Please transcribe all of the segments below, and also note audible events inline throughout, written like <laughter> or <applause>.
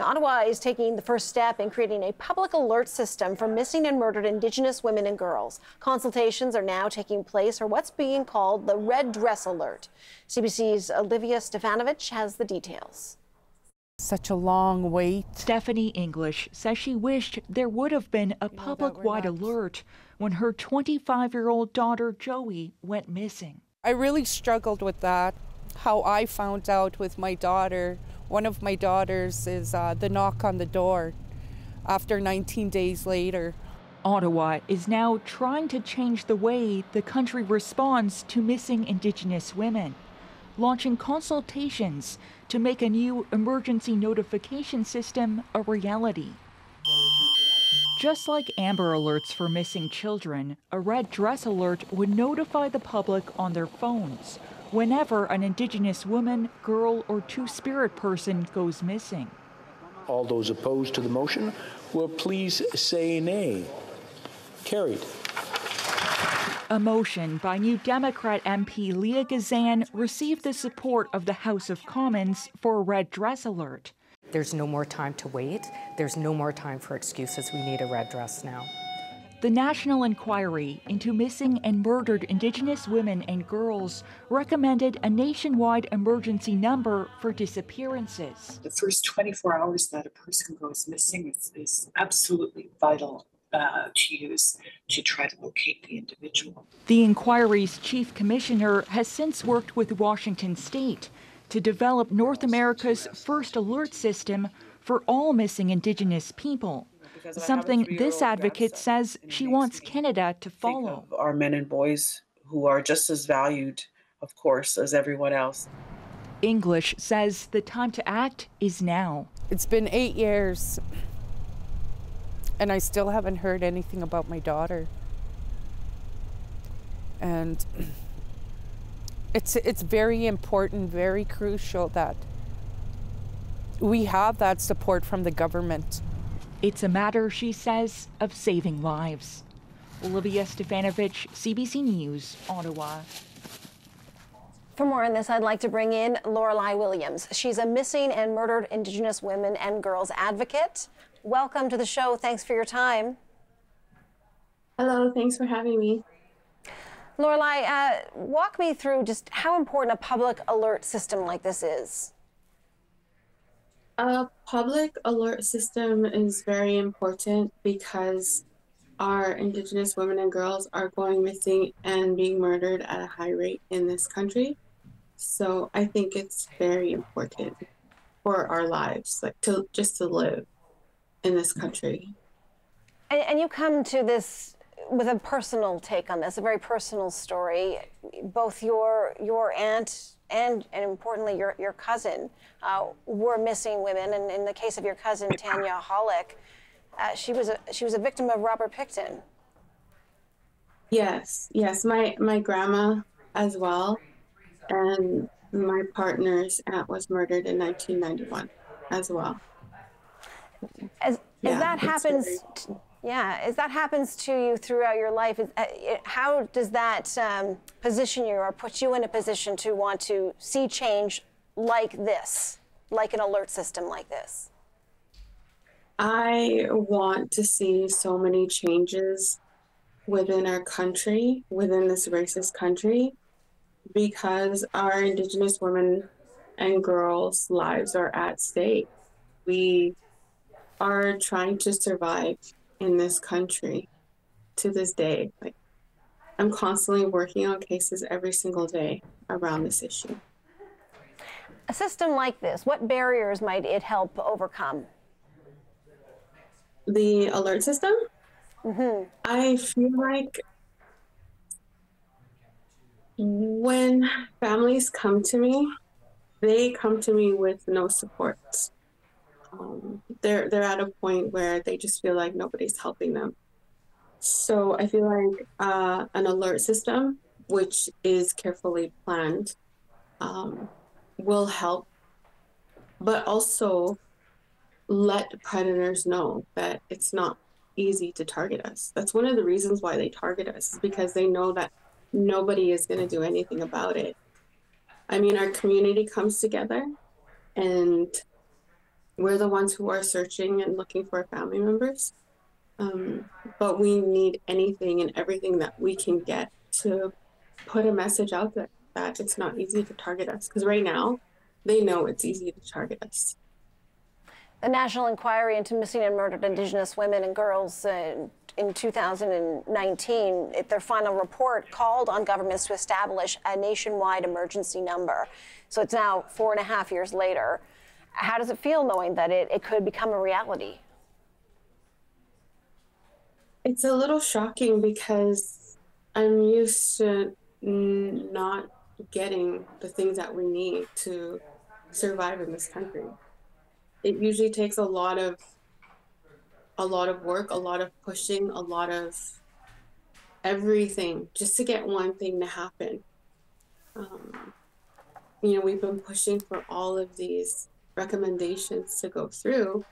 Now, Ottawa is taking the first step in creating a public alert system for missing and murdered Indigenous women and girls. Consultations are now taking place for what's being called the Red Dress Alert. CBC's Olivia Stefanovich has the details. Such a long wait. Stephanie English says she wished there would have been a public wide alert when her 25 year old daughter Joey went missing. I really struggled with that. How I found out with my daughter, one of my daughters, is uh, the knock on the door after 19 days later. Ottawa is now trying to change the way the country responds to missing Indigenous women, launching consultations to make a new emergency notification system a reality. Just like Amber Alerts for missing children, a red dress alert would notify the public on their phones whenever an Indigenous woman, girl, or two spirit person goes missing. All those opposed to the motion will please say nay. Carried. A motion by New Democrat MP Leah Gazan received the support of the House of Commons for a red dress alert. There's no more time to wait. There's no more time for excuses. We need a red dress now. The National Inquiry into Missing and Murdered Indigenous Women and Girls recommended a nationwide emergency number for disappearances. The first 24 hours that a person goes missing is, is absolutely vital uh, to use to try to locate the individual. The inquiry's chief commissioner has since worked with Washington State to develop North America's first alert system for all missing Indigenous people. Something this advocate says she wants Canada to follow. Our men and boys who are just as valued, of course, as everyone else. English says the time to act is now. It's been eight years, and I still haven't heard anything about my daughter. And <clears throat> it's it's very important, very crucial that we have that support from the government. It's a matter, she says, of saving lives. Olivia Stefanovich, CBC News, Ottawa. For more on this, I'd like to bring in Lorelei Williams. She's a missing and murdered Indigenous women and girls advocate. Welcome to the show. Thanks for your time. Hello, thanks for having me. Lorelei, uh, walk me through just how important a public alert system like this is. A public alert system is very important because our Indigenous women and girls are going missing and being murdered at a high rate in this country. So I think it's very important for our lives, like to just to live in this country. And, and you come to this with a personal take on this, a very personal story. Both your your aunt and, and importantly your your cousin uh, were missing women, and in the case of your cousin Tanya Holyk, uh, she was a she was a victim of Robert Pickton. Yes, yes, my my grandma as well, and my partner's aunt was murdered in 1991 as well. As, Yeah, as that happens, very- yeah, as that happens to you throughout your life, uh, how does that um, position you or put you in a position to want to see change like this, like an alert system like this? I want to see so many changes within our country, within this racist country, because our Indigenous women and girls' lives are at stake. We are trying to survive in this country to this day. Like, I'm constantly working on cases every single day around this issue. A system like this, what barriers might it help overcome? The alert system, mm-hmm. I feel like when families come to me, they come to me with no support. Um, they're they're at a point where they just feel like nobody's helping them. So I feel like uh, an alert system, which is carefully planned, um, will help, but also let predators know that it's not easy to target us. That's one of the reasons why they target us, because they know that nobody is going to do anything about it. I mean, our community comes together and we're the ones who are searching and looking for family members. Um, but we need anything and everything that we can get to put a message out there that it's not easy to target us. Because right now, they know it's easy to target us. The National Inquiry into Missing and Murdered Indigenous Women and Girls uh, in 2019, their final report called on governments to establish a nationwide emergency number. So it's now four and a half years later. How does it feel knowing that it, it could become a reality? It's a little shocking because I'm used to not getting the things that we need to survive in this country. It usually takes a lot of a lot of work, a lot of pushing, a lot of everything just to get one thing to happen. Um, you know, we've been pushing for all of these recommendations to go through,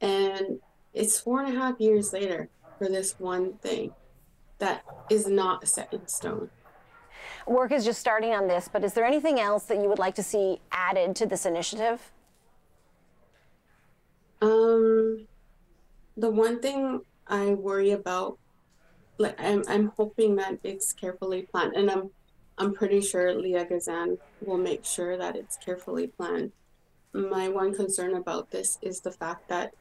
and it's four and a half years later for this one thing that is not set in stone. Work is just starting on this, but is there anything else that you would like to see added to this initiative? Um, the one thing I worry about, like I'm, I'm hoping that it's carefully planned, and I'm, I'm pretty sure Leah Gazan will make sure that it's carefully planned. My one concern about this is the fact that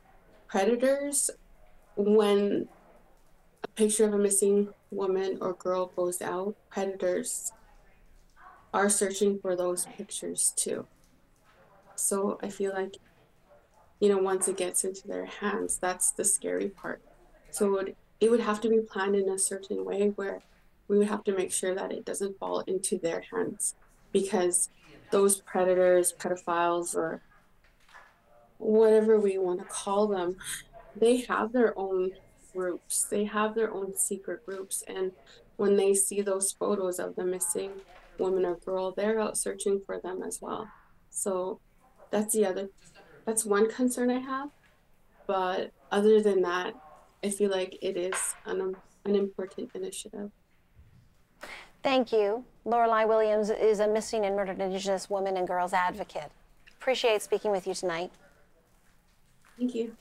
predators, when a picture of a missing woman or girl goes out, predators are searching for those pictures too. So I feel like you know, once it gets into their hands, that's the scary part. So it would, it would have to be planned in a certain way where we would have to make sure that it doesn't fall into their hands because those predators, pedophiles, or whatever we want to call them, they have their own groups. They have their own secret groups. And when they see those photos of the missing woman or girl, they're out searching for them as well. So that's the other that's one concern I have. But other than that, I feel like it is an, an important initiative. Thank you. Lorelei Williams is a missing and murdered Indigenous woman and girls advocate. Appreciate speaking with you tonight. Thank you.